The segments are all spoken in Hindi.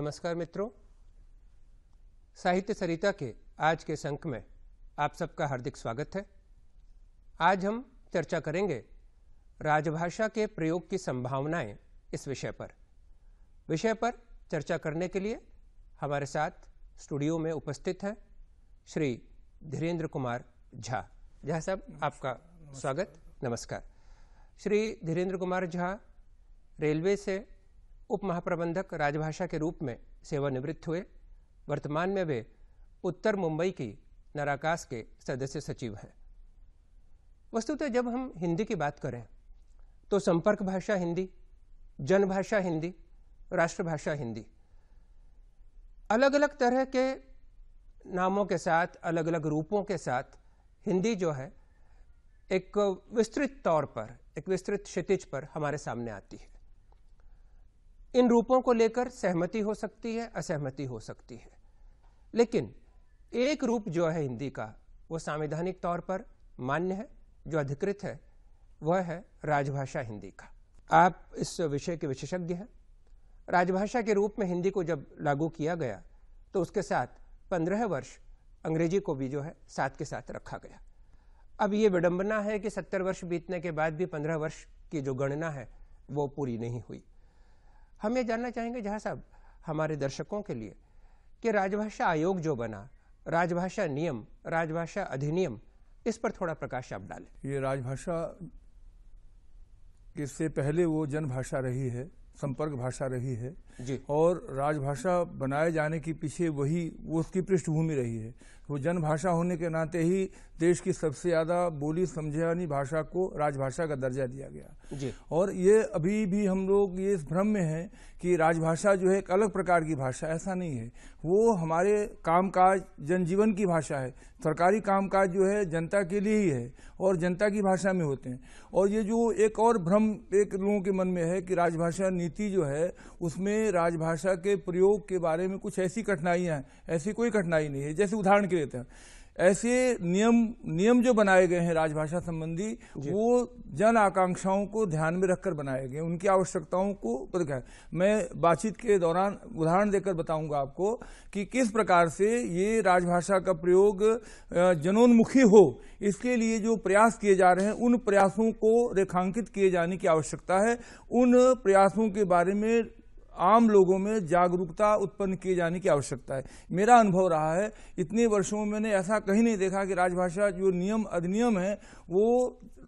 नमस्कार मित्रों। साहित्य सरिता के आज के संक में आप सबका हार्दिक स्वागत है। आज हम चर्चा करेंगे राजभाषा के प्रयोग की संभावनाएँ इस विषय पर। विषय पर चर्चा करने के लिए हमारे साथ स्टूडियो में उपस्थित हैं श्री धीरेन्द्र कुमार झा। झा साहब आपका स्वागत। नमस्कार। श्री धीरेन्द्र कुमार झा रेलवे से उप महाप्रबंधक राजभाषा के रूप में सेवानिवृत्त हुए। वर्तमान में वे उत्तर मुंबई की नराकास के सदस्य सचिव हैं। वस्तुतः जब हम हिंदी की बात करें तो संपर्क भाषा हिंदी, जनभाषा हिंदी, राष्ट्रभाषा हिंदी अलग अलग तरह के नामों के साथ अलग अलग रूपों के साथ हिंदी जो है, एक विस्तृत तौर पर, एक विस्तृत क्षितिज पर हमारे सामने आती है। इन रूपों को लेकर सहमति हो सकती है, असहमति हो सकती है। लेकिन एक रूप जो है हिंदी का, वो संवैधानिक तौर पर मान्य है, जो अधिकृत है, वह है राजभाषा हिंदी का। आप इस विषय के विशेषज्ञ हैं। राजभाषा के रूप में हिंदी को जब लागू किया गया तो उसके साथ पंद्रह वर्ष अंग्रेज़ी को भी जो है साथ के साथ रखा गया। अब ये विडंबना है कि सत्तर वर्ष बीतने के बाद भी पंद्रह वर्ष की जो गणना है, वो पूरी नहीं हुई। हम ये जानना चाहेंगे जहाँ साहब हमारे दर्शकों के लिए कि राजभाषा आयोग जो बना, राजभाषा नियम, राजभाषा अधिनियम, इस पर थोड़ा प्रकाश आप डालें। ये राजभाषा इससे पहले वो जनभाषा रही है, संपर्क भाषा रही है और राजभाषा बनाए जाने के पीछे वही वो उसकी पृष्ठभूमि रही है। वो जनभाषा होने के नाते ही देश की सबसे ज़्यादा बोली समझानी भाषा को राजभाषा का दर्जा दिया गया। जी। और ये अभी भी हम लोग ये इस भ्रम में हैं कि राजभाषा जो है एक अलग प्रकार की भाषा ऐसा नहीं है। वो हमारे कामकाज जनजीवन की भाषा है। सरकारी कामकाज जो है जनता के लिए ही है और जनता की भाषा में होते हैं। और ये जो एक और भ्रम एक लोगों के मन में है कि राजभाषा नीति जो है उसमें राजभाषा के प्रयोग के बारे में कुछ ऐसी कठिनाइयाँ हैं ऐसी कोई कठिनाई नहीं है जैसे उदाहरण के लिए ऐसे नियम नियम जो बनाए गए हैं राजभाषा संबंधी वो जन आकांक्षाओं को ध्यान में रखकर बनाए गए उनकी आवश्यकताओं को है मैं बातचीत के दौरान उदाहरण देकर बताऊँगा आपको कि किस प्रकार से ये राजभाषा का प्रयोग जनोन्मुखी हो इसके लिए जो प्रयास किए जा रहे हैं उन प्रयासों को रेखांकित किए जाने की आवश्यकता है। उन प्रयासों के बारे में आम लोगों में जागरूकता उत्पन्न किए जाने की आवश्यकता है। मेरा अनुभव रहा है इतने वर्षों में मैंने ऐसा कहीं नहीं देखा कि राजभाषा जो नियम अधिनियम है वो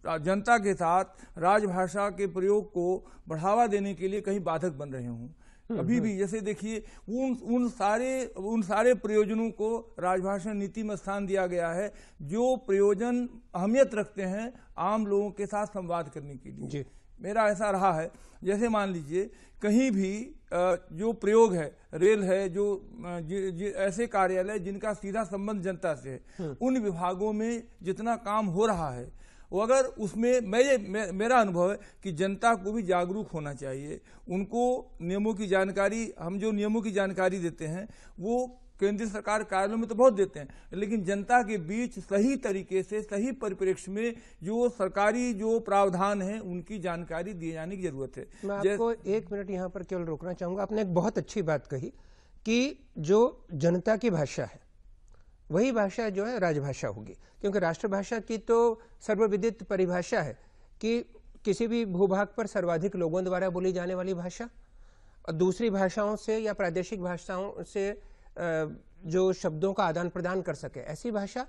जनता के साथ राजभाषा के प्रयोग को बढ़ावा देने के लिए कहीं बाधक बन रहे हों। हम्म, अभी भी हम्म। जैसे देखिए उन उन सारे उन सारे प्रयोजनों को राजभाषा नीति में स्थान दिया गया है जो प्रयोजन अहमियत रखते हैं आम लोगों के साथ संवाद करने के लिए। मेरा ऐसा रहा है जैसे मान लीजिए कहीं भी जो प्रयोग है रेल है जो ज, ज, ऐसे कार्यालय जिनका सीधा संबंध जनता से है हम्म। उन विभागों में जितना काम हो रहा है वो अगर उसमें मैं ये मे, मेरा अनुभव है कि जनता को भी जागरूक होना चाहिए उनको नियमों की जानकारी हम जो नियमों की जानकारी देते हैं वो केंद्रीय सरकार कार्यालयों में तो बहुत देते हैं लेकिन जनता के बीच सही तरीके से सही परिप्रेक्ष्य में जो सरकारी जो प्रावधान है उनकी जानकारी दिए जाने की ज़रूरत है। मैं आपको एक मिनट यहाँ पर केवल रोकना चाहूँगा। आपने एक बहुत अच्छी बात कही कि जो जनता की भाषा है वही भाषा जो है राजभाषा होगी। क्योंकि राष्ट्रभाषा की तो सर्वविदित परिभाषा है कि किसी भी भूभाग पर सर्वाधिक लोगों द्वारा बोली जाने वाली भाषा और दूसरी भाषाओं से या प्रादेशिक भाषाओं से जो शब्दों का आदान प्रदान कर सके, ऐसी भाषा।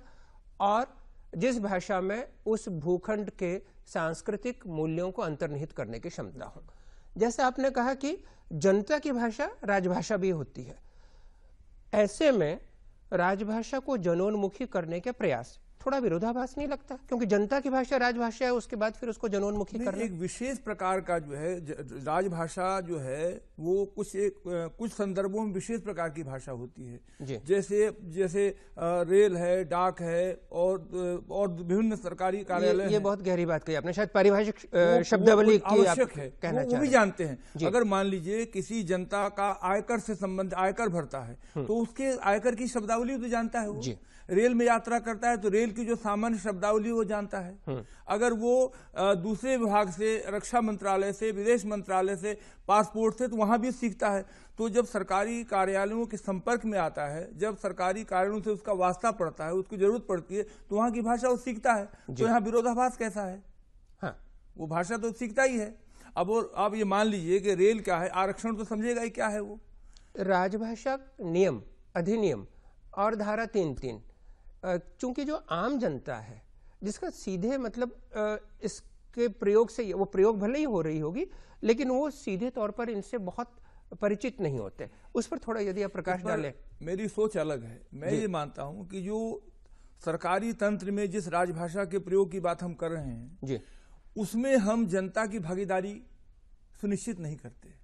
और जिस भाषा में उस भूखंड के सांस्कृतिक मूल्यों को अंतर्निहित करने की क्षमता हो। जैसे आपने कहा कि जनता की भाषा राजभाषा भी होती है। ऐसे में राजभाषा को जनोन्मुखी करने के प्रयास थोड़ा विरोधाभास नहीं लगता क्योंकि जनता की भाषा राजभाषा है उसके बाद फिर उसको जनोन्मुखी करना एक विशेष प्रकार का जो है राजभाषा जो है वो कुछ एक कुछ संदर्भों में विशेष प्रकार की भाषा होती है। जैसे जैसे रेल है डाक है और और विभिन्न सरकारी कार्यालय ये, ये बहुत गहरी बात कही आपने शायद पारिभाषिक शब्दावली आवश्यक है कहना वो, भी जानते हैं। अगर मान लीजिए किसी जनता का आयकर से संबंध आयकर भरता है हम्म। तो उसके आयकर की शब्दावली तो जानता है वो। रेल में यात्रा करता है तो रेल की जो सामान्य शब्दावली वो जानता है। हम्म। अगर वो दूसरे विभाग से रक्षा मंत्रालय से विदेश मंत्रालय से पासपोर्ट से तो वहाँ भी सीखता है। तो जब सरकारी कार्यालयों के संपर्क में आता है जब सरकारी कार्यालयों से उसका वास्ता पड़ता है उसकी ज़रूरत पड़ती है तो वहाँ की भाषा वो सीखता है। तो यहाँ विरोधाभास कैसा है? हाँ। वो भाषा तो सीखता ही है। अब वो आप ये मान लीजिए कि रेल क्या है? आरक्षण तो समझेगा ही क्या है वो? राजभाषा नियम अधिनियम और धारा तीन तीन। चूँकि जो आम जनता है जिसका सीधे मतलब इसके प्रयोग से वो प्रयोग भले ही हो रही होगी लेकिन वो सीधे तौर पर इनसे बहुत परिचित नहीं होते। उस पर थोड़ा यदि आप प्रकाश पर डालें। मेरी सोच अलग है। मैं ये मानता हूँ कि जो सरकारी तंत्र में जिस राजभाषा के प्रयोग की बात हम कर रहे हैं जी। उसमें हम जनता की भागीदारी सुनिश्चित नहीं करते।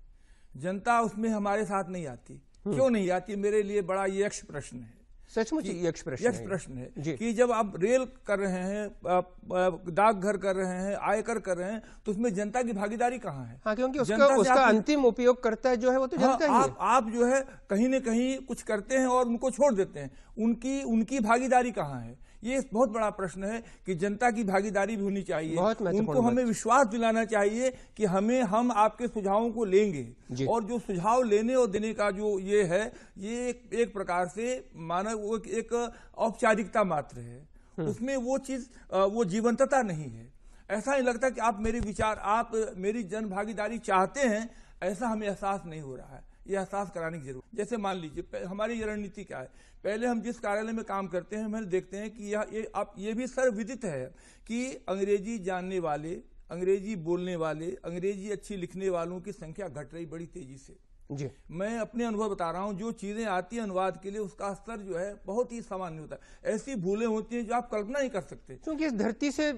जनता उसमें हमारे साथ नहीं आती। क्यों नहीं आती? मेरे लिए बड़ा ये यक्ष प्रश्न है। सचमुच ये एक्सप्रेशन यक्ष प्रश्न है। कि जब आप रेल कर रहे हैं डाकघर कर रहे हैं आयकर कर रहे हैं तो उसमें जनता की भागीदारी कहाँ है? हाँ क्योंकि उसका उसका अंतिम उपयोग करता है जो है वो तो हाँ, जनता ही। आप आप जो है कहीं न कहीं कुछ करते हैं और उनको छोड़ देते हैं। उनकी उनकी भागीदारी कहाँ है? ये बहुत बड़ा प्रश्न है कि जनता की भागीदारी भी होनी चाहिए। उनको हमें विश्वास दिलाना चाहिए कि हमें हम आपके सुझावों को लेंगे। और जो सुझाव लेने और देने का जो ये है ये एक, एक प्रकार से मानव एक, एक औपचारिकता मात्र है। उसमें वो चीज़ वो जीवंतता नहीं है। ऐसा नहीं लगता कि आप मेरे विचार आप मेरी जन भागीदारी चाहते हैं ऐसा हमें एहसास नहीं हो रहा है। ये एहसास कराने की ज़रूरत। जैसे मान लीजिए हमारी ये रणनीति क्या है? पहले हम जिस कार्यालय में काम करते हैं, हम देखते हैं कि यह, ये, आप, ये भी सर्वविदित है कि अंग्रेज़ी जानने वाले, अंग्रेज़ी बोलने वाले, अंग्रेज़ी अच्छी लिखने वालों की संख्या घट रही बड़ी तेज़ी से। जी। मैं अपने अनुभव बता रहा हूँ जो चीज़ें आती हैं अनुवाद के लिए उसका स्तर जो है बहुत ही सामान्य होता है। ऐसी भूलें होती हैं जो आप कल्पना नहीं कर सकते। क्योंकि इस धरती से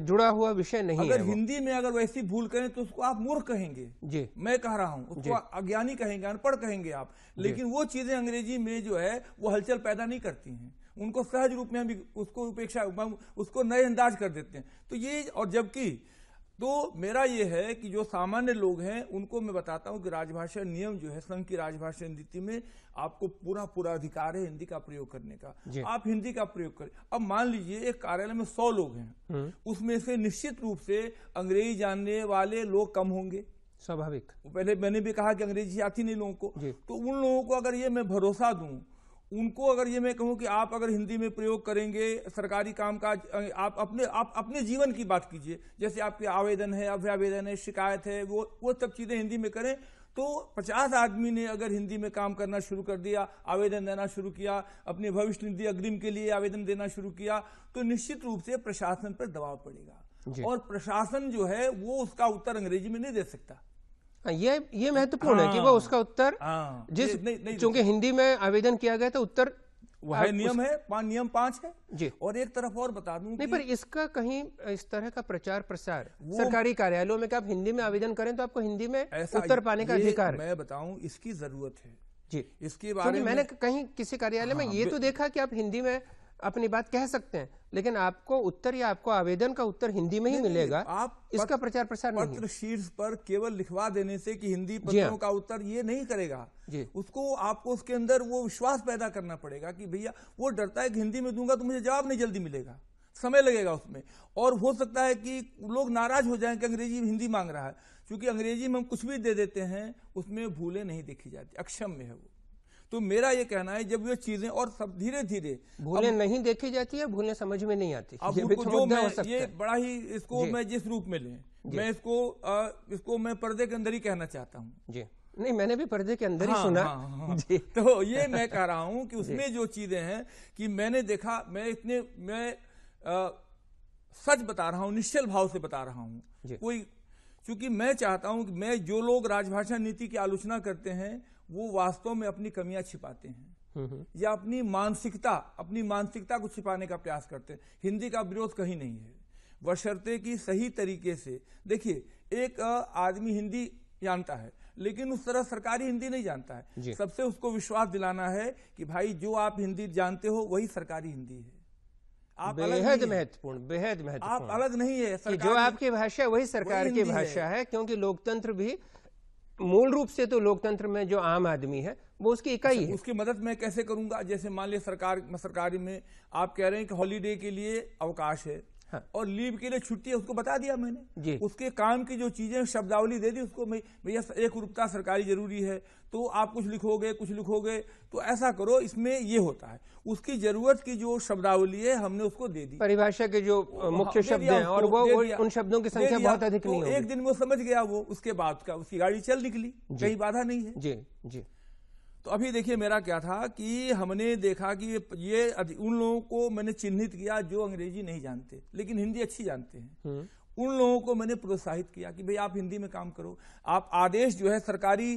जुड़ा हुआ विषय नहीं अगर है हिंदी में अगर वैसी भूल करें तो उसको आप मूर्ख कहेंगे। जी। मैं कह रहा हूँ उसको अज्ञानी कहेंगे अनपढ़ कहेंगे आप। लेकिन वो चीज़ें अंग्रेज़ी में जो है वो हलचल पैदा नहीं करती हैं। उनको सहज रूप में हम उसको उपेक्षा उसको नए अंदाज कर देते हैं। तो ये और जबकि तो मेरा ये है कि जो सामान्य लोग हैं उनको मैं बताता हूँ कि राजभाषा नियम जो है संघ की राजभाषा नीति में आपको पूरा पूरा अधिकार है हिंदी का प्रयोग करने का। आप हिंदी का प्रयोग करें। अब मान लीजिए एक कार्यालय में सौ लोग हैं। उसमें से निश्चित रूप से अंग्रेज़ी जानने वाले लोग कम होंगे। स्वाभाविक। पहले मैंने भी कहा कि अंग्रेज़ी आती नहीं लोगों को। तो उन लोगों को अगर ये मैं भरोसा दूँ उनको अगर ये मैं कहूँ कि आप अगर हिंदी में प्रयोग करेंगे सरकारी कामकाज आप अपने आप अपने जीवन की बात कीजिए। जैसे आपके आवेदन है अभ्यावेदन है शिकायत है वो वो सब चीज़ें हिंदी में करें तो पचास आदमी ने अगर हिंदी में काम करना शुरू कर दिया आवेदन देना शुरू किया अपने भविष्य निधि अग्रिम के लिए आवेदन देना शुरू किया तो निश्चित रूप से प्रशासन पर दबाव पड़ेगा। और प्रशासन जो है वो उसका उत्तर अंग्रेज़ी में नहीं दे सकता। ये ये महत्वपूर्ण है कि वो हाँ। उसका उत्तर हाँ, जिस चूँकि हिंदी में आवेदन किया गया तो उत्तर वह है नियम है पाँच नियम पाँच है। जी। और एक तरफ़ और बता दूँ नहीं पर इसका कहीं इस तरह का प्रचार प्रसार सरकारी कार्यालयों में कि आप हिंदी में आवेदन करें तो आपको हिंदी में उत्तर पाने का अधिकार है। मैं बताऊँ इसकी ज़रूरत है। जी। इसके बारे में मैंने कहीं किसी कार्यालय में हाँ, ये तो देखा कि आप हिंदी में अपनी बात कह सकते हैं लेकिन आपको उत्तर या आपको आवेदन का उत्तर हिंदी में ही मिलेगा। आप इसका प्रचार प्रसार नहीं पत्र शीर्ष पर केवल लिखवा देने से कि हिंदी पत्रों हाँ। का उत्तर ये नहीं करेगा। जी। उसको आपको उसके अंदर वो विश्वास पैदा करना पड़ेगा कि भैया वो डरता है कि हिंदी में दूँगा तो मुझे जवाब नहीं जल्दी मिलेगा। समय लगेगा उसमें। और हो सकता है कि लोग नाराज़ हो जाएँ कि अंग्रेज़ी हिंदी मांग रहा है क्योंकि अंग्रेज़ी में हम कुछ भी दे देते हैं उसमें भूलें नहीं देखी जाती अक्षम में है वो। तो मेरा ये कहना है जब ये चीज़ें और सब धीरे धीरे भूलें नहीं देखी जाती है भूलें समझ में नहीं आती। अब ये तो जो मैं हो ये है। बड़ा ही इसको मैं जिस रूप में लें मैं इसको अ, इसको मैं पर्दे के अंदर ही कहना चाहता हूँ। जी। नहीं मैंने भी पर्दे के अंदर ही हाँ, सुना। हाँ, हाँ। जी। तो ये मैं कह रहा हूँ कि उसमें जो चीज़ें हैं कि मैंने देखा मैं इतने मैं सच बता रहा हूँ निश्चल भाव से बता रहा हूँ। कोई क्योंकि मैं चाहता हूँ कि मैं जो लोग राजभाषा नीति की आलोचना करते हैं वो वास्तव में अपनी कमियाँ छिपाते हैं। हम्म, हम्म, या अपनी मानसिकता अपनी मानसिकता को छिपाने का प्रयास करते हैं। हिंदी का विरोध कहीं नहीं है। बशर्ते कि सही तरीके से देखिए एक आदमी हिंदी जानता है लेकिन उस तरह सरकारी हिंदी नहीं जानता है। सबसे उसको विश्वास दिलाना है कि भाई जो आप हिंदी जानते हो वही सरकारी हिंदी है। आप बेहद। महत्वपूर्ण बेहद आप अलग नहीं है कि जो आपकी भाषा है वही सरकार वही की। भाषा है क्योंकि लोकतंत्र भी मूल रूप से तो लोकतंत्र में जो आम आदमी है वो उसकी इकाई है। उसकी मदद मैं कैसे करूँगा? जैसे मान लिया सरकार सरकारी में आप कह रहे हैं कि हॉलीडे के लिए अवकाश है। हाँ। और लीव के लिए छुट्टी है उसको बता दिया मैंने। जी। उसके काम की जो चीज़ें शब्दावली दे दी उसको भैया एक रूपता सरकारी ज़रूरी है तो आप कुछ लिखोगे कुछ लिखोगे तो ऐसा करो इसमें ये होता है। उसकी ज़रूरत की जो शब्दावली है हमने उसको दे दी। परिभाषा के जो मुख्य हाँ, शब्द दिया हैं और वो। उन शब्दों की संख्या बहुत अधिक तो नहीं एक दिन वो समझ गया वो उसके बाद का उसकी गाड़ी चल निकली कहीं बाधा नहीं है। जी जी। तो अभी देखिए मेरा क्या था कि हमने देखा कि ये, उन लोगों को मैंने चिन्हित किया जो अंग्रेज़ी नहीं जानते लेकिन हिंदी अच्छी जानते हैं। हम्म, उन लोगों को मैंने प्रोत्साहित किया कि भाई आप हिंदी में काम करो। आप आदेश जो है सरकारी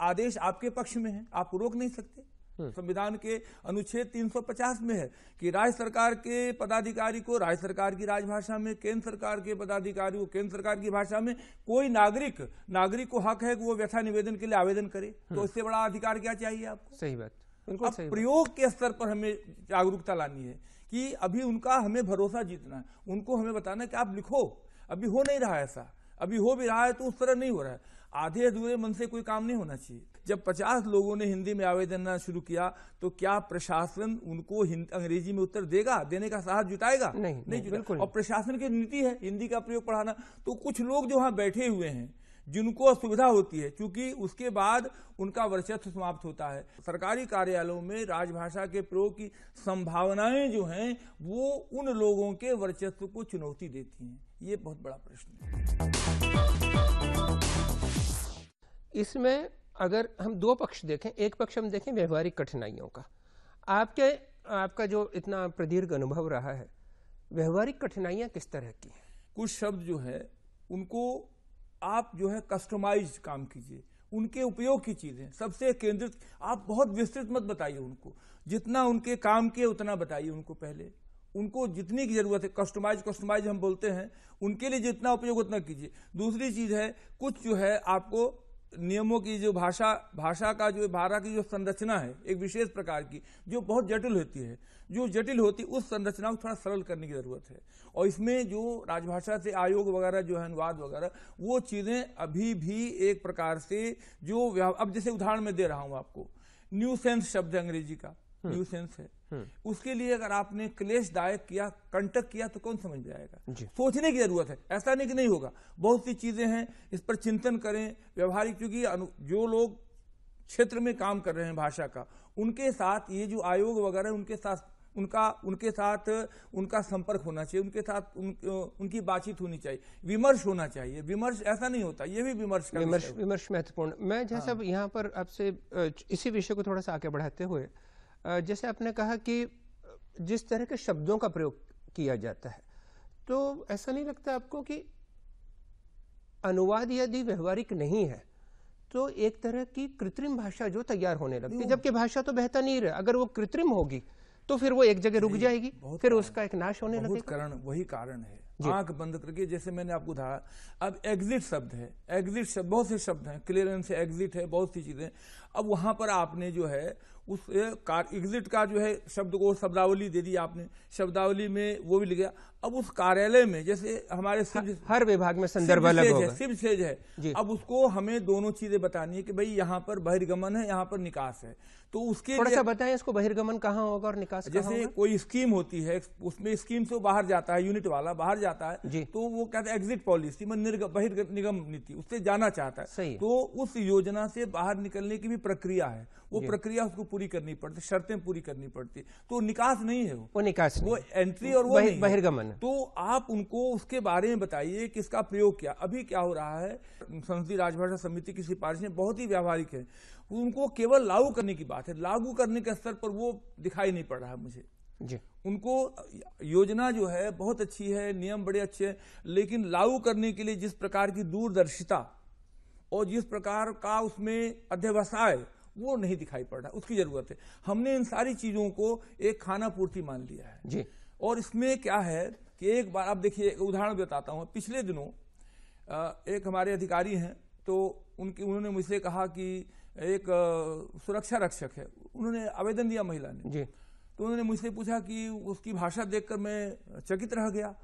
आदेश आपके पक्ष में है आप रोक नहीं सकते। संविधान के अनुच्छेद 350 में है कि राज्य सरकार के पदाधिकारी को राज्य सरकार की राजभाषा में केंद्र सरकार के पदाधिकारी को केंद्र सरकार की भाषा में कोई नागरिक नागरिक को हक है कि वो व्यथा निवेदन के लिए आवेदन करे तो इससे बड़ा अधिकार क्या चाहिए आपको? सही बात। बिल्कुल अब सही प्रयोग के स्तर पर हमें जागरूकता लानी है कि अभी उनका हमें भरोसा जीतना है उनको हमें बताना है कि आप लिखो अभी हो नहीं रहा ऐसा अभी हो भी रहा है तो उस तरह नहीं हो रहा है। आधे अधूरे मन से कोई काम नहीं होना चाहिए। जब 50 लोगों ने हिंदी में आवेदन करना शुरू किया तो क्या प्रशासन उनको अंग्रेज़ी में उत्तर देगा? देने का साहस जुटाएगा? नहीं, नहीं, जुटाएगा। बिल्कुल और प्रशासन की नीति है हिंदी का प्रयोग पढ़ाना। तो कुछ लोग जो वहाँ बैठे हुए हैं जिनको असुविधा होती है क्योंकि उसके बाद उनका वर्चस्व समाप्त होता है। सरकारी कार्यालयों में राजभाषा के प्रयोग की संभावनाएँ जो हैं वो उन लोगों के वर्चस्व को चुनौती देती हैं। ये बहुत बड़ा प्रश्न है। इसमें अगर हम दो पक्ष देखें, एक पक्ष हम देखें व्यवहारिक कठिनाइयों का। आपके, आपका जो इतना प्रदीर्घ अनुभव रहा है, व्यवहारिक कठिनाइयाँ किस तरह की हैं? कुछ शब्द जो है, उनको आप जो है कस्टमाइज काम कीजिए। उनके उपयोग की चीज़ें। सबसे केंद्रित, आप बहुत विस्तृत मत बताइए उनको। जितना उनके काम के उतना बताइए उनको पहले। उनको जितनी की ज़रूरत है कस्टमाइज कस्टमाइज हम बोलते हैं, उनके लिए जितना उपयोग, उतना कीजिए। दूसरी चीज़ है, कुछ जो है आपको नियमों की जो भाषा भाषा का जो भाषा की जो संरचना है, एक विशेष प्रकार की, जो बहुत जटिल होती है, जो जटिल होती है उस संरचना को थोड़ा सरल करने की ज़रूरत है। और इसमें जो राजभाषा से आयोग वगैरह जो है, अनुवाद वगैरह, वो चीज़ें अभी भी एक प्रकार से जो अब जैसे उदाहरण में दे रहा हूँ आपको न्यू सेंस शब्द है अंग्रेज़ी का। न्यू सेंस है। उसके लिए अगर आपने क्लेश दायक किया कंटक किया तो कौन समझ जाएगा। सोचने की ज़रूरत है। ऐसा नहीं कि नहीं होगा। बहुत सी चीज़ें हैं इस पर चिंतन करें व्यवहारिक क्योंकि जो लोग क्षेत्र में काम कर रहे हैं भाषा का उनके साथ ये जो आयोग वगैरह उनके साथ उनका उनके साथ उनका संपर्क होना चाहिए उनके साथ उन, उनकी बातचीत होनी चाहिए। विमर्श होना चाहिए। विमर्श ऐसा नहीं होता ये भी विमर्श का विमर्श विमर्श महत्वपूर्ण। मैं जैसा अब यहाँ पर आपसे इसी विषय को थोड़ा सा आगे बढ़ाते हुए जैसे आपने कहा कि जिस तरह के शब्दों का प्रयोग किया जाता है तो ऐसा नहीं लगता आपको कि अनुवाद यदि व्यवहारिक नहीं है तो एक तरह की कृत्रिम भाषा जो तैयार होने लगती है जबकि भाषा तो बेहतर नहीं रहे। अगर वो कृत्रिम होगी तो फिर वो एक जगह रुक जाएगी फिर उसका एक नाश होने लगेगा। कारण वही कारण है। आँख बंद करके जैसे मैंने आपको कहा अब एग्जिट शब्द है। एग्जिट शब्द बहुत से शब्द हैं। क्लियरेंस है एग्जिट है बहुत सी चीज़ें। अब वहाँ पर आपने जो है उस एग्जिट का जो है शब्द को शब्दावली दे दी आपने। शब्दावली में वो भी लिख गया अब उस कार्यालय में जैसे हमारे सिविल हर विभाग में संदर्भ अलग होगा। सिर्फ़ सेज है। अब उसको हमें दोनों चीज़ें बतानी है कि भाई यहाँ पर बहिर्गमन है यहाँ पर निकास है। तो उसके थोड़ा सा बताएँ इसको बहिर्गमन कहाँ होगा और निकास जैसे होगा? कोई स्कीम होती है उसमें स्कीम से बाहर जाता है यूनिट वाला बाहर जाता। है तो वो कहते हैं एग्जिट पॉलिसी में निर्ग- बहिर्निगम नीति उससे जाना चाहता है। तो उस योजना से बाहर निकलने की भी प्रक्रिया है। वो प्रक्रिया उसको पूरी करनी पड़ती शर्तें पूरी करनी पड़ती तो निकास नहीं है वो। वो निकास वो एंट्री और वो। बहिर्गमन है। तो आप उनको उसके बारे में बताइए कि इसका प्रयोग क्या। अभी क्या हो रहा है संसदीय राजभाषा समिति की सिफारिशें बहुत ही व्यावहारिक है। उनको केवल लागू करने की बात है। लागू करने के स्तर पर वो दिखाई नहीं पड़ रहा है मुझे। जी। उनको योजना जो है बहुत अच्छी है नियम बड़े अच्छे हैं लेकिन लागू करने के लिए जिस प्रकार की दूरदर्शिता और जिस प्रकार का उसमें अध्यवसाय वो नहीं दिखाई पड़ रहा उसकी ज़रूरत है। हमने इन सारी चीज़ों को एक खाना पूर्ति मान लिया है। जी। और इसमें क्या है कि एक बार आप देखिए उदाहरण बताता हूँ। पिछले दिनों एक हमारे अधिकारी हैं तो उनकी उन्होंने मुझसे कहा कि एक सुरक्षा रक्षक है। उन्होंने आवेदन दिया महिला ने। जी। तो उन्होंने मुझसे पूछा कि उसकी भाषा देखकर मैं चकित रह गया।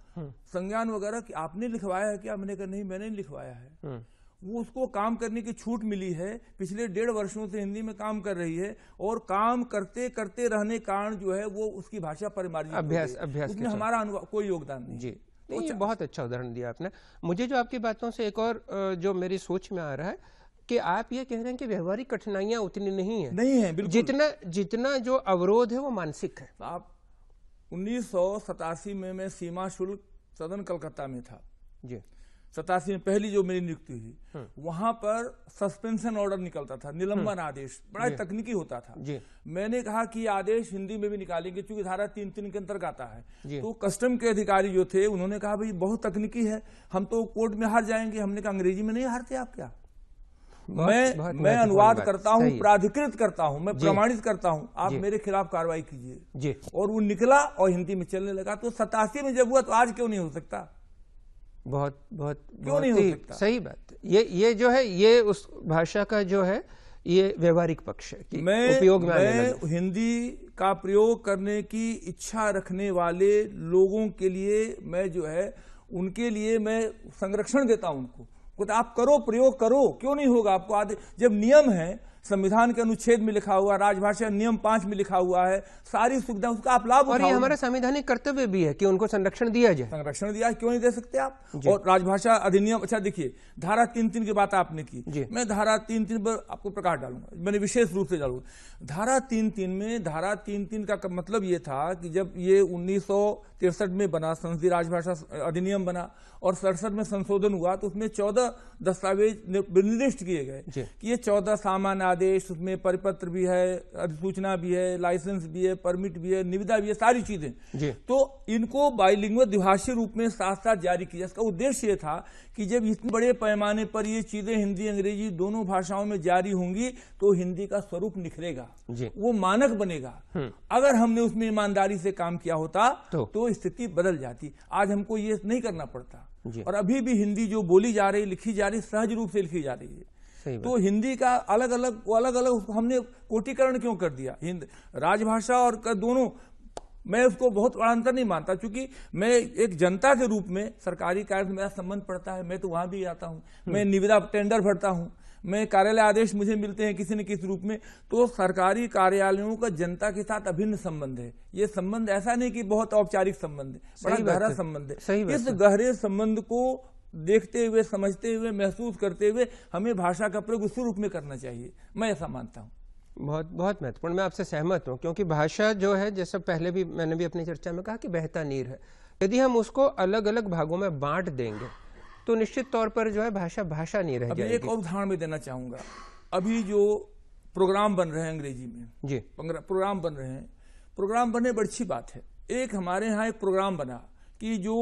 संज्ञान वगैरह कि आपने लिखवाया है क्या? मैंने कहा नहीं मैंने नहीं लिखवाया है। हम्म। वो उसको काम करने की छूट मिली है। पिछले डेढ़ वर्षों से हिंदी में काम कर रही है और काम करते करते रहने कारण जो है वो उसकी भाषा परिमार्जित अभ्यास अभ्यास उसमें हमारा अनुभव कोई योगदान नहीं। जी। तो ये बहुत अच्छा उदाहरण दिया आपने। मुझे जो आपकी बातों से एक और जो मेरी सोच में आ रहा है कि आप ये कह रहे हैं कि व्यवहारिक कठिनाइयाँ उतनी नहीं है। नहीं है बिल्कुल। जितना जितना जो अवरोध है वो मानसिक है। आप उन्नीस सौ सतासी में मैं सीमा शुल्क सदन कलकत्ता में था। जी। सतासी में पहली जो मेरी नियुक्ति हुई हम्म। वहाँ पर सस्पेंशन ऑर्डर निकलता था निलंबन हम्म। आदेश बड़ा तकनीकी होता था। मैंने कहा कि आदेश हिंदी में भी निकालेंगे क्योंकि धारा तीन तीन के अंतर्गत आता है। तो कस्टम के अधिकारी जो थे उन्होंने कहा भाई बहुत तकनीकी है हम तो कोर्ट में हार जाएँगे। हमने कहा अंग्रेज़ी में नहीं हारते आप क्या? मैं बहुत मैं अनुवाद करता हूँ प्राधिकृत करता हूँ मैं प्रमाणित करता हूँ आप मेरे खिलाफ कार्रवाई कीजिए। और वो निकला और हिंदी में चलने लगा। तो सतासी में जब हुआ तो आज क्यों नहीं हो सकता? बहुत बहुत क्यों नहीं हो सकता? सही बात। ये ये जो है ये उस भाषा का जो है ये व्यवहारिक पक्ष है कि मैं, उपयोग में मैं हिंदी का प्रयोग करने की इच्छा रखने वाले लोगों के लिए मैं जो है उनके लिए मैं संरक्षण देता हूँ उनको। आप करो प्रयोग करो क्यों नहीं होगा आपको? आदि जब नियम है संविधान के अनुच्छेद में लिखा हुआ राजभाषा नियम पाँच में लिखा हुआ है सारी सुविधा उसका आप लाभ और ये हमारा संवैधानिक कर्तव्य भी है कि उनको संरक्षण दिया जाए। संरक्षण दिया क्यों नहीं दे सकते आप? और राजभाषा अधिनियम अच्छा देखिए धारा तीन तीन की बात आपने की। मैं धारा तीन तीन पर आपको प्रकाश डालूँगा मैंने विशेष रूप से डालूँगा। धारा तीन तीन में धारा तीन तीन का मतलब ये था कि जब ये उन्नीस में बना संसदीय राजभाषा अधिनियम बना और सड़सठ में संशोधन हुआ तो उसमें चौदह दस्तावेज़ निर्दिष्ट किए गए कि ये चौदह सामान्य आदेश उसमें परिपत्र भी है अधिसूचना भी है लाइसेंस भी है परमिट भी है निविदा भी है सारी चीज़ें। तो इनको बाइलिंग द्विभाषीय रूप में साथ साथ जारी किया। इसका उद्देश्य ये था कि जब इतने बड़े पैमाने पर ये चीज़ें हिंदी अंग्रेज़ी दोनों भाषाओं में जारी होंगी तो हिंदी का स्वरूप निखरेगा। वो मानक बनेगा। हम्म। अगर हमने उसमें ईमानदारी से काम किया होता तो, तो स्थिति बदल जाती। आज हमको ये नहीं करना पड़ता। और अभी भी हिंदी जो बोली जा रही लिखी जा रही सहज रूप से लिखी जा रही है। तो हिंदी का अलग अलग अलग अलग हमने कोटिकरण क्यों कर दिया? हिंद राजभाषा और दोनों मैं उसको बहुत बड़ा अंतर नहीं मानता क्योंकि मैं एक जनता के रूप में सरकारी कार्य से मेरा संबंध पड़ता है मैं तो वहाँ भी आता हूँ। मैं हम्म। निविदा टेंडर भरता हूँ मैं कार्यालय आदेश मुझे मिलते हैं किसी न किसी रूप में तो सरकारी कार्यालयों का जनता के साथ अभिन्न संबंध है। ये संबंध ऐसा नहीं कि बहुत औपचारिक संबंध है बड़ा गहरा संबंध है। इस गहरे संबंध को देखते हुए समझते हुए महसूस करते हुए हमें भाषा का प्रयोग उसी रूप में करना चाहिए। मैं ऐसा मानता हूँ। बहुत बहुत महत्वपूर्ण। मैं आपसे सहमत हूँ क्योंकि भाषा जो है जैसे पहले भी मैंने भी अपनी चर्चा में कहा कि बहता नीर है। यदि हम उसको अलग अलग भागों में बांट देंगे तो निश्चित तौर पर जो है भाषा भाषा नहीं रह जाएगी एक और उदाहरण में देना चाहूँगा। अभी जो प्रोग्राम बन रहे हैं अंग्रेज़ी में जी। प्रोग्राम बन रहे हैं। प्रोग्राम बनने बड़ी अच्छी बात है। एक हमारे यहाँ एक प्रोग्राम बना कि जो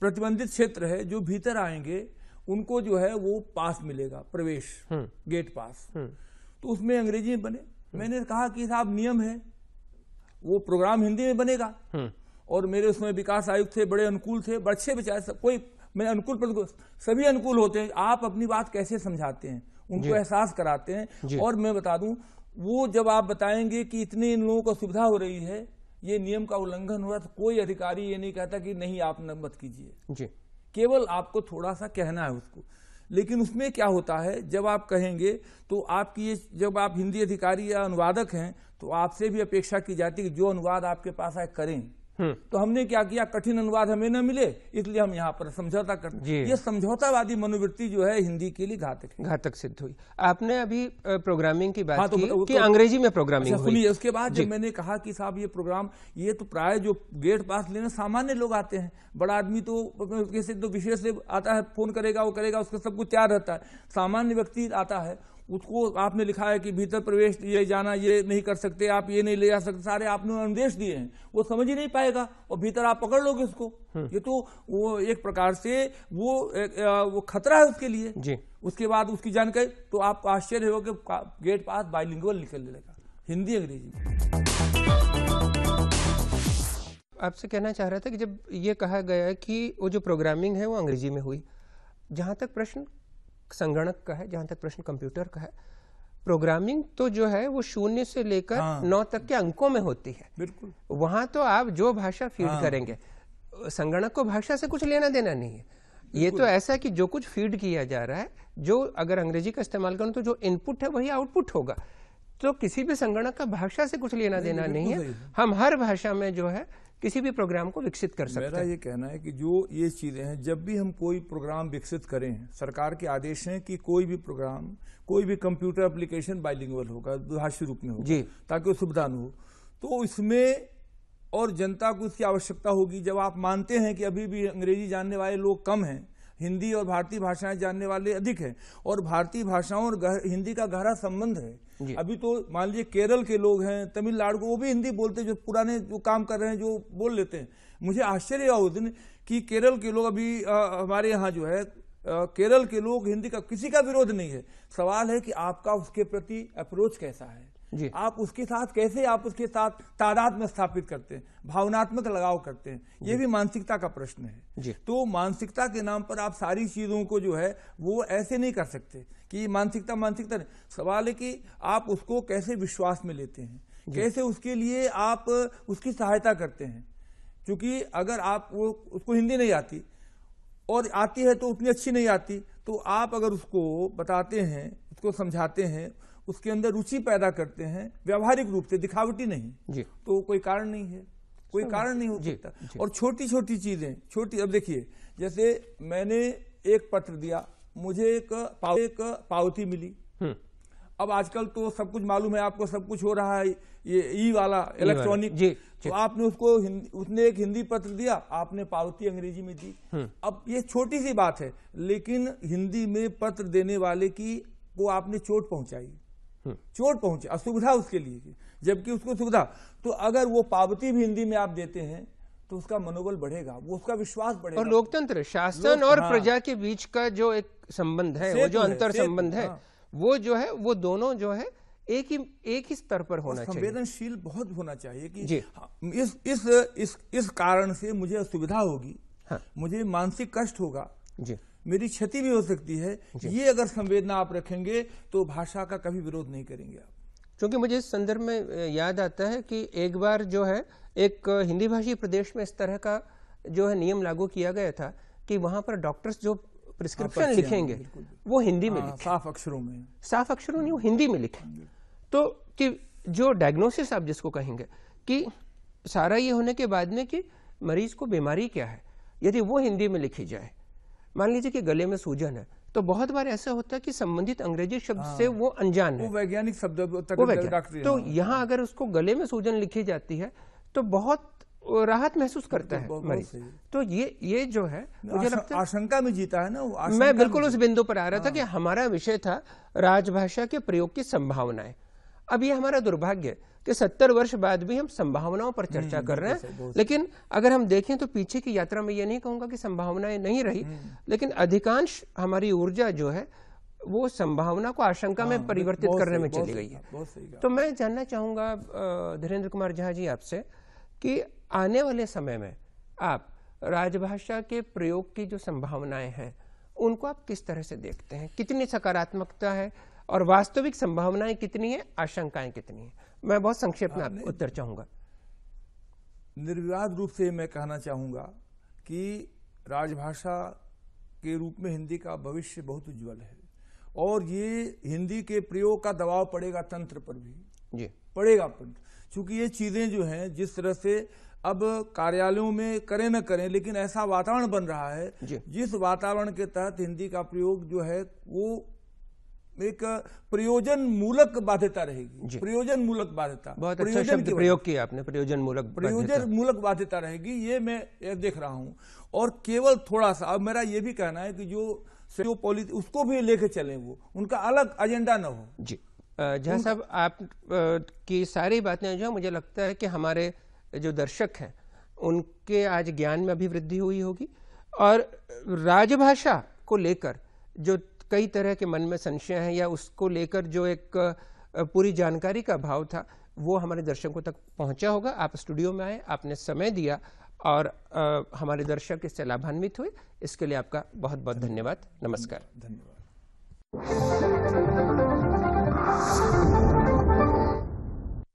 प्रतिबंधित क्षेत्र है जो भीतर आएँगे उनको जो है वो पास मिलेगा प्रवेश हम्म। गेट पास। हम्म। तो उसमें अंग्रेज़ी में बने। हम्म। मैंने कहा कि साहब नियम है वो प्रोग्राम हिंदी में बनेगा। और मेरे उसमें विकास आयुक्त थे बड़े अनुकूल थे अच्छे बेचारे कोई मैं अनुकूल सभी अनुकूल होते हैं। आप अपनी बात कैसे समझाते हैं? उनको एहसास कराते हैं। और मैं बता दूँ वो जब आप बताएँगे कि इतने इन लोगों को सुविधा हो रही है ये नियम का उल्लंघन हुआ रहा तो कोई अधिकारी ये नहीं कहता कि नहीं आप मत कीजिए। केवल आपको थोड़ा सा कहना है उसको। लेकिन उसमें क्या होता है जब आप कहेंगे तो आपकी ये जब आप हिंदी अधिकारी या अनुवादक हैं तो आपसे भी अपेक्षा की जाती है कि जो अनुवाद आपके पास आए करें। तो हमने क्या किया? कठिन अनुवाद हमें न मिले इसलिए हम यहाँ पर समझौता करते ये समझौतावादी मनोवृत्ति जो है हिंदी के लिए घातक घातक सिद्ध हुई। आपने अभी प्रोग्रामिंग की बात हाँ, तो, की तो, कि तो, अंग्रेज़ी में प्रोग्रामिंग अच्छा, सुनिए उसके बाद जब मैंने कहा कि साहब ये प्रोग्राम ये तो प्राय जो गेट पास लेने सामान्य लोग आते हैं। बड़ा आदमी तो कैसे तो विशेष से आता है फ़ोन करेगा वो करेगा उसका सब कुछ तैयार रहता है। सामान्य व्यक्ति आता है उसको आपने लिखा है कि भीतर प्रवेश ये जाना ये नहीं कर सकते आप ये नहीं ले जा सकते सारे आपने अनुदेश दिए हैं। वो समझ ही नहीं पाएगा और भीतर आप पकड़ लोगे उसको। हम्म। ये तो वो एक प्रकार से वो एक, वो खतरा है उसके लिए। जी। उसके बाद उसकी जानकारी तो आपको आश्चर्य हो कि गेट पास बाइलिंगुअल निकल लेगा हिंदी अंग्रेज़ी। आपसे कहना चाह रहा था कि जब ये कहा गया कि वो जो प्रोग्रामिंग है वो अंग्रेज़ी में हुई जहाँ तक प्रश्न संगणक का है जहाँ तक प्रश्न कंप्यूटर का है। प्रोग्रामिंग तो जो है वो शून्य से लेकर हाँ। नौ तक के अंकों में होती है। बिल्कुल। वहाँ तो आप जो भाषा फ़ीड हाँ। करेंगे संगणक को भाषा से कुछ लेना देना नहीं है। ये तो ऐसा है कि जो कुछ फ़ीड किया जा रहा है जो अगर अंग्रेज़ी का इस्तेमाल करूँ तो जो इनपुट है वही आउटपुट होगा। तो किसी भी संगणक का भाषा से कुछ लेना देना नहीं है। हम हर भाषा में जो है किसी भी प्रोग्राम को विकसित कर सकते हैं। मेरा ये कहना है कि जो ये चीज़ें हैं जब भी हम कोई प्रोग्राम विकसित करें सरकार के आदेश हैं कि कोई भी प्रोग्राम कोई भी कंप्यूटर एप्लीकेशन बाइलिंगुअल होगा भाषी रूप में होगा जी। ताकि वो सुविधा न हो। तो इसमें और जनता को इसकी आवश्यकता होगी। जब आप मानते हैं कि अभी भी अंग्रेज़ी जानने वाले लोग कम हैं हिंदी और भारतीय भाषाएँ जानने वाले अधिक हैं। और भारतीय भाषाओं और हिंदी का गहरा संबंध है। अभी तो मान लीजिए केरल के लोग हैं तमिलनाडु को वो भी हिंदी बोलते हैं जो पुराने जो काम कर रहे हैं जो बोल लेते हैं। मुझे आश्चर्य हुआ उस दिन कि केरल के लोग अभी आ, हमारे यहाँ जो है आ, केरल के लोग हिंदी का किसी का विरोध नहीं है। सवाल है कि आपका उसके प्रति अप्रोच कैसा है? जी। आप उसके साथ कैसे आप उसके साथ तादाद में स्थापित करते हैं? भावनात्मक लगाव करते हैं। ये भी मानसिकता का प्रश्न है। जी। तो मानसिकता के नाम पर आप सारी चीज़ों को जो है वो ऐसे नहीं कर सकते कि मानसिकता मानसिकता नहीं। सवाल है कि आप उसको कैसे विश्वास में लेते हैं? कैसे उसके लिए आप उसकी सहायता करते हैं? क्योंकि अगर आप वो उसको हिंदी नहीं आती और आती है तो उतनी अच्छी नहीं आती तो आप अगर उसको बताते हैं उसको समझाते हैं उसके अंदर रुचि पैदा करते हैं व्यवहारिक रूप से दिखावटी नहीं। जी। तो कोई कारण नहीं है। कोई कारण नहीं हो सकता। और छोटी छोटी चीज़ें छोटी अब देखिए जैसे मैंने एक पत्र दिया मुझे एक पाव, एक पावती मिली। हम्म। अब आजकल तो सब कुछ मालूम है आपको सब कुछ हो रहा है ये ई वाला इलेक्ट्रॉनिक जी तो आपने उसको उसने एक हिंदी पत्र दिया आपने पावती अंग्रेज़ी में दी। हम्म। अब ये छोटी सी बात है लेकिन हिंदी में पत्र देने वाले की वो आपने चोट पहुंचाई। चोट पहुँचे असुविधा उसके लिए जबकि उसको सुविधा। तो अगर वो पावती भी हिंदी में आप देते हैं तो उसका मनोबल बढ़ेगा वो उसका विश्वास बढ़ेगा। और लोकतंत्र शासन और हाँ। प्रजा के बीच का जो एक संबंध है वो जो अंतर संबंध है हाँ। वो जो है वो दोनों जो है एक ही एक ही स्तर पर होना चाहिए। संवेदनशील बहुत होना चाहिए कि हाँ, इस इस इस इस कारण से मुझे असुविधा होगी हाँ। मुझे मानसिक कष्ट होगा। जी। मेरी क्षति भी हो सकती है। ये अगर संवेदना आप रखेंगे तो भाषा का कभी विरोध नहीं करेंगे आप। क्योंकि मुझे इस संदर्भ में याद आता है कि एक बार जो है एक हिंदी भाषी प्रदेश में इस तरह का जो है नियम लागू किया गया था कि वहाँ पर डॉक्टर्स जो प्रिस्क्रिप्शन लिखेंगे वो हिंदी में हाँ, लिखें। साफ़ अक्षरों में। साफ़ अक्षरों नहीं वो हिंदी में लिखें। तो कि जो डायग्नोसिस आप जिसको कहेंगे कि सारा ये होने के बाद में कि मरीज़ को बीमारी क्या है यदि वो हिंदी में लिखी जाए मान लीजिए कि गले में सूजन है तो बहुत बार ऐसा होता है कि संबंधित अंग्रेज़ी शब्द हाँ, से वो अनजान है। वैज्ञानिक शब्द तो हाँ। यहाँ अगर उसको गले में सूजन लिखी जाती है तो बहुत राहत महसूस करता है मरीज़। तो ये ये जो है मुझे लगता है आशंका में जीता है ना मैं बिल्कुल उस बिंदु पर आ रहा था कि हाँ। हमारा विषय था राजभाषा के प्रयोग की संभावनाएँ। अब ये हमारा दुर्भाग्य कि सत्तर वर्ष बाद भी हम संभावनाओं पर चर्चा हम्म, कर रहे हैं। लेकिन अगर हम देखें तो पीछे की यात्रा में ये नहीं कहूँगा कि संभावनाएँ नहीं रही हम्म। लेकिन अधिकांश हमारी ऊर्जा जो है वो संभावना को आशंका में हाँ, परिवर्तित करने में चली गई है। तो मैं जानना चाहूँगा धीरेन्द्र कुमार झा जी आपसे कि आने वाले समय में आप राजभाषा के प्रयोग की जो संभावनाएँ हैं उनको आप किस तरह से देखते हैं? कितनी सकारात्मकता है? और वास्तविक संभावनाएँ कितनी है? आशंकाएँ कितनी है? मैं बहुत संक्षेप में आपको उत्तर चाहूँगा। निर्विवाद रूप से मैं कहना चाहूँगा कि राजभाषा के रूप में हिंदी का भविष्य बहुत उज्जवल है और ये हिंदी के प्रयोग का दबाव पड़ेगा तंत्र पर भी। जी। पड़ेगा क्योंकि ये चीज़ें जो हैं जिस तरह से अब कार्यालयों में करें न करें लेकिन ऐसा वातावरण बन रहा है जिस वातावरण के तहत हिंदी का प्रयोग जो है वो एक प्रयोजन मूलक बाध्यता रहेगी। प्रयोजन मूलक बाध्यता। बहुत अच्छा शब्द प्रयोग किया आपने प्रयोजन मूलक प्रयोजन मूलक बाध्यता रहेगी ये मैं देख रहा हूँ। और केवल थोड़ा सा अब मेरा ये भी कहना है कि जो जो पॉलिसी उसको भी लेके चले वो उनका अलग एजेंडा ना हो। जी। जहाँ साहब आप की सारी बातें जो मुझे लगता है कि हमारे जो दर्शक हैं उनके आज ज्ञान में अभिवृद्धि हुई होगी। और राजभाषा को लेकर जो कई तरह के मन में संशय हैं या उसको लेकर जो एक पूरी जानकारी का भाव था वो हमारे दर्शकों तक पहुँचा होगा। आप स्टूडियो में आए आपने समय दिया और आ, हमारे दर्शक इससे लाभान्वित हुए। इसके लिए आपका बहुत बहुत धन्यवाद। नमस्कार। धन्यवाद।